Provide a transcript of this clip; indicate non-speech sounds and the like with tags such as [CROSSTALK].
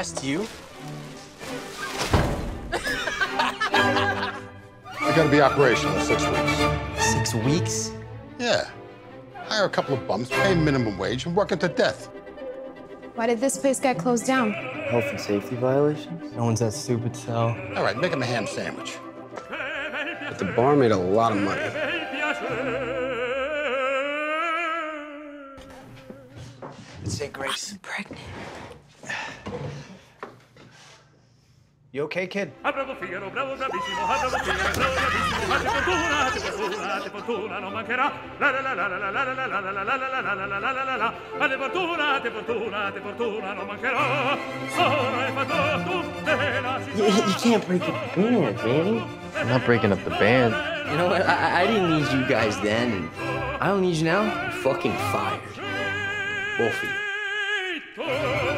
asked you. We gotta be operational in six weeks. Six weeks? Yeah. Hire a couple of bums, pay minimum wage, and work it to death. Why did this place get closed down? Health and safety violations? No one's that stupid, Sal. All right, make him a ham sandwich. But the bar made a lot of money. Say Grace. I'm Pregnant. [SIGHS] [SIGHS] [SIGHS] You okay, kid? Ah, bravo Figaro, bravo bravissimo, ah, bravo Figaro, bravo bravissimo, ah, fortuna, che fortuna, che fortuna non mancherà. La la la la la la la la la la la la la la la la la la la la. Ah, fortuna, che fortuna, che fortuna non mancherà. Sono e fatto tutte la You, you can't break up the band, Manny. I'm not breaking up the band. You know what? I, I didn't need you guys then, and I don't need you now. You're fucking fired. Both of you. città.